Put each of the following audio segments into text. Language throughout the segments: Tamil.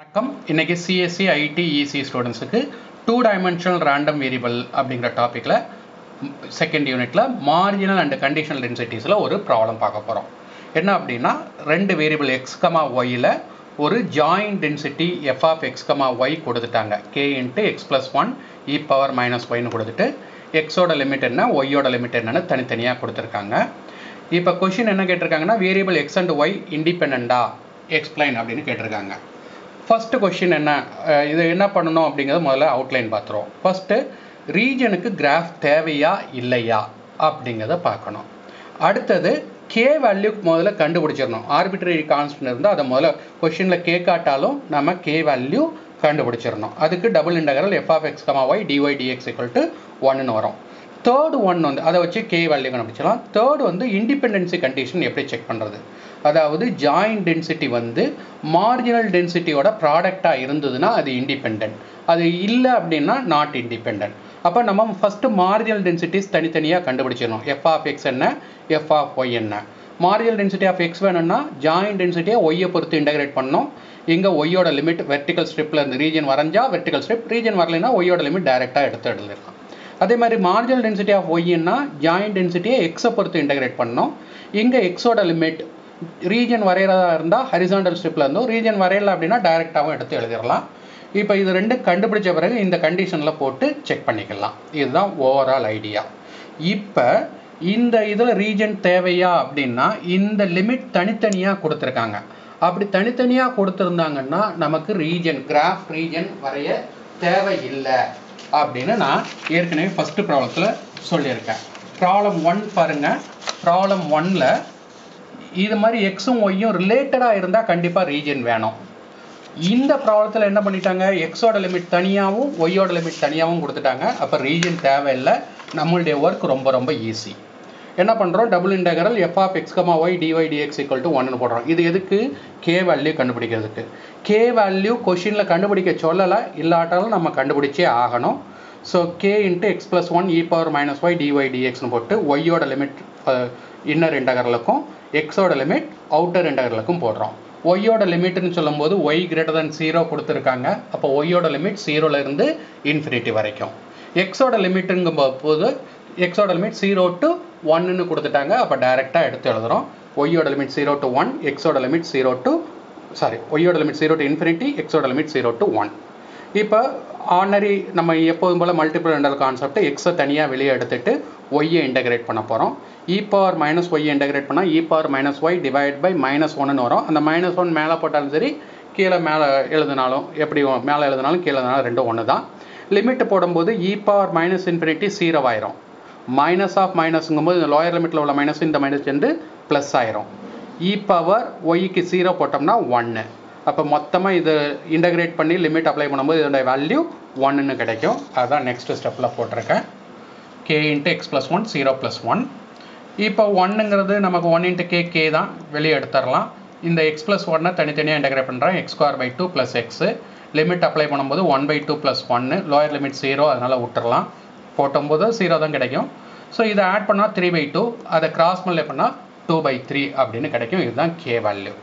வணக்கம். இன்றைக்கி சிஎஸ்சி ஐடி இசி ஸ்டூடெண்ட்ஸுக்கு டூ டைமென்ஷனல் ரேண்டம் வேரியபிள் அப்படிங்கிற டாப்பிக்கில் செகண்ட் யூனிட்டில் மார்ஜினல் அண்ட் கண்டிஷனல் டென்சிட்டிஸில் ஒரு ப்ராப்ளம் பார்க்க போகிறோம் என்ன அப்படின்னா ரெண்டு வேரியபிள் எக்ஸ்கமா ஒய்யில் ஒரு joint density F of X comma Y கொடுத்துட்டாங்க. K into X plus one E power minus ஒய்னு கொடுத்துட்டு எக்ஸோட லிமிட் என்ன ஒய்யோட லிமிட் என்னன்னு தனித்தனியாக கொடுத்துருக்காங்க. இப்போ கொஷின் என்ன கேட்டிருக்காங்கன்னா வேரியபிள் எக்ஸ் அண்ட் ஒய் இண்டிபெண்டா எக்ஸ்பிளைன் அப்படின்னு கேட்டிருக்காங்க. ஃபஸ்ட்டு கொஷின் என்ன? இது என்ன பண்ணணும் அப்படிங்கிறத முதல்ல அவுட்லைன் பார்த்துருவோம். ஃபஸ்ட்டு ரீஜனுக்கு கிராஃப் தேவையா இல்லையா? அப்படிங்கிறத பார்க்கணும். அடுத்தது கே வேல்யூ முதல்ல கண்டுபிடிச்சிடணும். ஆர்பிட்ரரி கான்ஸ்டன்ட் இருந்தால் அதை முதல்ல கொஷினில் கே காட்டாலும் நம்ம கே வேல்யூ கண்டுபிடிச்சிடணும். அதுக்கு double integral F of X comma Y DY DX equal to ஒன்னு வரும். தேர்டு ஒன் வந்து அதை வச்சு கே வேல்யூ கண்டுபிடிச்சலாம் தேர்டு வந்து இண்டிபெண்டன்சி கண்டிஷன் எப்படி செக் பண்ணுறது அதாவது ஜாயின்ட் டென்சிட்டி வந்து மார்ஜினல் டென்சிட்டியோட ப்ராடக்டாக இருந்ததுன்னா அது இண்டிபெண்ட் அது இல்லை அப்படின்னா நாட் இண்டிபெண்ட் அப்போ நம்ம ஃபஸ்ட்டு மார்ஜினல் டென்சிட்டிஸ் தனித்தனியாக கண்டுபிடிச்சிடணும். எஃப் ஆஃப் எக்ஸ் என்ன? எஃப் ஆஃப் ஒய் என்ன? மார்ஜினல் டென்சிட்டி ஆஃப் எக்ஸ் வேணும்னா ஜாயின் டென்சிட்டியை ஒய்யை பொறுத்து இன்டகிரேட் பண்ணோம் எங்கே ஒய்யோட லிமிட் வெர்டிக்கல் ஸ்ட்ரிப்பில் இருந்து ரீஜன் வரைஞ்சா வெர்டிக்கல் ஸ்ட்ரிப் ரீஜன் வரலைன்னா ஒய்யோட லிமிட் டைரெக்டாக எடுத்து எழுதிடலாம் அதே மாதிரி மார்ஜினல் டென்சிட்டி ஆஃப் ஒய்னா ஜாயிண்ட் டென்சிட்டியை எக்ஸை பொறுத்து இன்டகிரேட் பண்ணணும் இங்கே எக்ஸோட லிமிட் ரீஜன் வரைகிறதா இருந்தால் ஹரிசாண்டல் ஸ்ட்ரிப்பில் இருந்தோம் ரீஜன் வரையலை அப்படின்னா டைரெக்டாகவும் எடுத்து எழுதிடலாம். இப்போ இது ரெண்டு கண்டுபிடிச்ச பிறகு இந்த கண்டிஷனில் போட்டு செக் பண்ணிக்கலாம். இதுதான் ஓவரால் ஐடியா இப்போ இந்த இதில் ரீஜன் தேவையா அப்படின்னா இந்த லிமிட் தனித்தனியாக கொடுத்துருக்காங்க. அப்படி தனித்தனியாக கொடுத்துருந்தாங்கன்னா நமக்கு ரீஜன் கிராஃப் ரீஜன் வரைய தேவையில்லை. அப்படின்னு நான் ஏற்கனவே ஃபஸ்ட்டு ப்ராப்ளத்தில் சொல்லியிருக்கேன். ப்ராப்ளம் ஒன் பாருங்கள் ப்ராப்ளம் ஒன்னில் இது மாதிரி எக்ஸும் ஒய்யும் ரிலேட்டடாக இருந்தால் கண்டிப்பாக ரீஜன் வேணும். இந்த ப்ராப்ளத்தில் என்ன பண்ணிட்டாங்க? எக்ஸோட லிமிட் தனியாகவும் ஒய்யோட லிமிட் தனியாகவும் கொடுத்துட்டாங்க. அப்போ ரீஜன் தேவையில்லை. நம்மளுடைய ஒர்க் ரொம்ப ரொம்ப ஈஸி என்ன பண்ணுறோம் double integral F of Y DY DX equal to ஒன்னு போடுறோம். இது எதுக்கு? கே வேல்யூ கண்டுபிடிக்கிறதுக்கு. கே வேல்யூ கொஷினில் கண்டுபிடிக்க சொல்லலை இல்லாட்டாலும் நம்ம கண்டுபிடிச்சே ஆகணும். So K into X plus one E power minus Y DY டிஎக்ஸ்னு போட்டு ஒய்யோட லிமிட் இன்னர் இன்டகரலுக்கும் எக்ஸோட லிமிட் அவுட்டர் இன்டகரலுக்கும் போடுறோம். ஒய்யோட லிமிட்னு சொல்லும்போது ஒய் கிரேட்டர் தன் ஜீரோ கொடுத்துருக்காங்க. அப்போ ஒய்யோட லிமிட் ஜீரோலேருந்து இன்ஃபினிட்டி வரைக்கும். எக்ஸோட லிமிட்டுங்கும் போது எக்ஸோட லிமிட் ஜீரோ டு ஒன்றுன்னு கொடுத்துட்டாங்க. அப்போ டைரெக்டாக எடுத்து எழுதுகிறோம் ஒய்யோட லிமிட் ஜீரோ டு ஒன் எக்ஸோட லிமிட் ஜீரோ டு சாரி ஒய்யோட லிமிட் ஜீரோ டு இன்ஃபினிட்டி எக்ஸோட லிமிட் ஜீரோ டு ஒன் இப்போ ஆர்டினரி நம்ம எப்போதும் போல் மல்டிபிள் ரெண்டல் கான்செப்ட் எக்ஸை தனியாக வெளியே எடுத்துட்டு ஒய்யை இன்டகிரேட் பண்ண போகிறோம் இ பவர் மைனஸ் ஒய்யை இன்டகிரேட் பண்ணால் E power minus Y divide by minus ஒன்னு வரும். அந்த மைனஸ் ஒன் மேலே போட்டாலும் சரி கீழே மேலே எழுதினாலும் எப்படி மேலே எழுதினாலும் கீழே எழுதினாலும் ரெண்டும் ஒன்று தான் லிமிட் போடும்போது E power minus infinity zero ஆயிரும். மைனஸ் ஆஃப் மைனஸுங்கும்போது இந்த லோயர் லிமிட்டில் உள்ள மைனஸ் இந்த மைனஸ் வந்து ப்ளஸ் ஆயிரும். இ பவர் ஒய்க்கு ஜீரோ போட்டோம்னா ஒன்று அப்போ மொத்தமாக இது இன்டகிரேட் பண்ணி லிமிட் அப்ளை பண்ணும்போது இதோட வேல்யூ ஒன்றுன்னு கிடைக்கும். அதுதான் நெக்ஸ்ட் ஸ்டெப்பில் போட்டிருக்கேன். K into X plus one zero plus one இப்போ ஒன்னுங்கிறது நமக்கு ஒன் இன்ட்டு கே கே தான். வெளியே எடுத்துடலாம். இந்த எக்ஸ் ப்ளஸ் ஒன்னை தனித்தனியாக இன்டகிரேட் பண்ணுறேன் X square by two plus X limit apply பண்ணும்போது ஒன் பை டூ ப்ளஸ் ஒன்று லோயர் லிமிட் ஜீரோ அதனால் விட்டுறலாம். போட்டும்போது ஜீரோ தான் கிடைக்கும். ஸோ இதை ஆட் பண்ணால் த்ரீ பை டூ அதை கிராஸ் மல்லே பண்ணால் டூ பை த்ரீ அப்படின்னு கிடைக்கும். இதுதான் கே வேல்யூ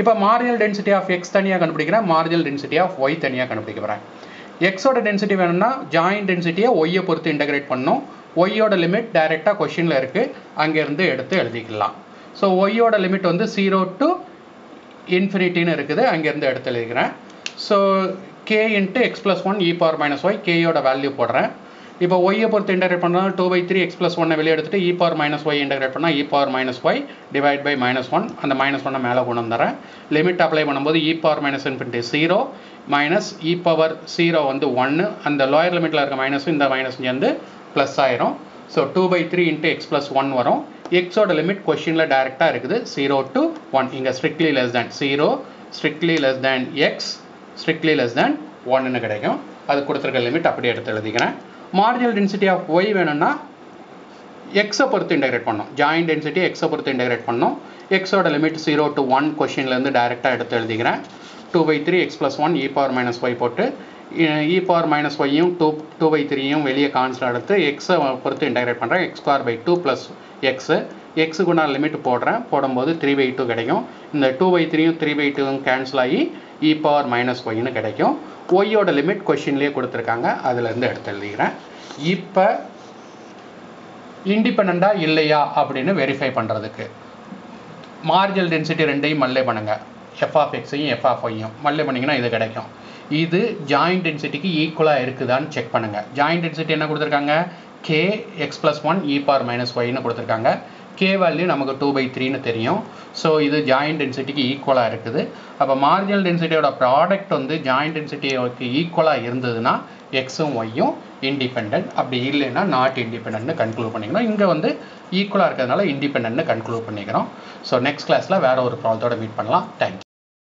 இப்போ மார்ஜினல் டென்சிட்டி ஆஃப் எக்ஸ் தனியாக கண்டுபிடிக்கிறேன். மார்ஜினல் டென்சிட்டி ஆஃப் ஒய் தனியாக கண்டுபிடிக்க போகிறேன் எக்ஸோட டென்சிட்டி வேணும்னா ஜாயின் டென்சிட்டியை ஒய்யை பொறுத்து இன்டகிரேட் பண்ணும். ஒய்யோட லிமிட் டைரெக்டாக கொஷினில் இருக்குது அங்கேருந்து எடுத்து எழுதிக்கலாம். ஸோ ஒய்யோட லிமிட் வந்து ஜீரோ டு இன்ஃபினிட்டின்னு இருக்குது. அங்கேருந்து எடுத்து எழுதிக்கிறேன். So k into x plus one e power minus y கேயோட value போடுறேன். இப்போ ஒய்யை பொறுத்து இன்டகிரேட் பண்ணால் two by three x plus ஒன்னை வெளியே எடுத்துட்டு e power minus y integrate பண்ணால் e power minus y divide by minus one அந்த மைனஸ் ஒன்னை மேலே கொண்டு வந்துடுறேன். லிமிட் அப்ளை பண்ணும்போது e power minus infinity zero minus e power zero வந்து ஒன்று அந்த லோயர் லிமிட்டில் இருக்க மைனஸும் இந்த மைனஸ் வந்து ப்ளஸ் ஆயிரும். So two by three into x plus one வரும். எக்ஸோட லிமிட் கொஷினில் டேரெக்டாக இருக்குது. ஜீரோ டு ஒன் இங்கே strictly less than zero strictly less than x strictly less than ஒன்னுன்னு கிடைக்கும். அது கொடுத்துருக்க லிமிட் அப்படியே எடுத்து எழுதிக்கிறேன். மார்ஜினல் டென்சிட்டி ஆஃப் ஒய் வேணும்னா எக்ஸை பொறுத்து இன்டகிரேட் பண்ணோம் ஜாயிண்ட் டென்சிட்டி எக்ஸை பொறுத்து இன்டகிரேட் பண்ணோம் எக்ஸோட லிமிட் ஜீரோ டு ஒன் கொஷின்லேருந்து டேரெக்டாக எடுத்து எழுதிக்கிறேன். Two by three x plus one e power minus y போட்டு இ பவர் மைனஸ் ஒய்யும் டூ டூ பை த்ரீயும் வெளியே கான்சல் எடுத்து எக்ஸை பொறுத்து இன்டகிரேட் பண்ணுறேன் x square by two plus x எக்ஸுக்கு நான் லிமிட் போடுறேன். போடும்போது த்ரீ பை டூ கிடைக்கும். இந்த டூ பை த்ரீயும் த்ரீ பை டூவும் கேன்சல் ஆகி இ பவர் மைனஸ் ஒய்னு கிடைக்கும். ஒய்யோட லிமிட் கொஷின்லேயே கொடுத்துருக்காங்க. அதுலேருந்து எடுத்து எழுதிக்கிறேன். இப்போ இண்டிபெண்ட்டாக இல்லையா அப்படின்னு வெரிஃபை பண்ணுறதுக்கு மார்ஜினல் டென்சிட்டி ரெண்டையும் மல்லே பண்ணுங்கள் எஃப் ஆஃப் எக்ஸையும் எஃப் ஆஃப் ஒய்யும் மல்லே பண்ணிங்கன்னா இது கிடைக்கும். இது ஜாயிண்ட் டென்சிட்டிக்கு ஈக்குவலாக இருக்குதான்னு செக் பண்ணுங்கள் ஜாயிண்ட் டென்சிட்டி என்ன கொடுத்துருக்காங்க? K x plus one e e power minus ஒய்னு கொடுத்துருக்காங்க. கே வேல்யூ நமக்கு டூ பை த்ரீன்னு தெரியும். ஸோ இது ஜாயிண்ட் டென்சிட்டிக்கு ஈக்குவலாக இருக்குது. அப்போ மார்ஜினல் டென்சிட்டியோட ப்ராடக்ட் வந்து ஜாயிண்ட் டென்சிட்டிக்கு ஈக்குவலாக இருந்ததுன்னா எக்ஸும் ஒய்யும் இண்டிபெண்ட் அப்படி இல்லைன்னா நாட் இண்டிபெண்ட்னு கன்க்ளூட் பண்ணிக்கணும். இங்கே வந்து ஈக்குவலாக இருக்கிறதுனால இண்டிபெண்ட்னு கன்க்ளூட் பண்ணிக்கிறோம். ஸோ நெக்ஸ்ட் கிளாஸில் வேறு ஒரு ப்ராப்ளத்தோட மீட் பண்ணலாம். தேங்க்யூ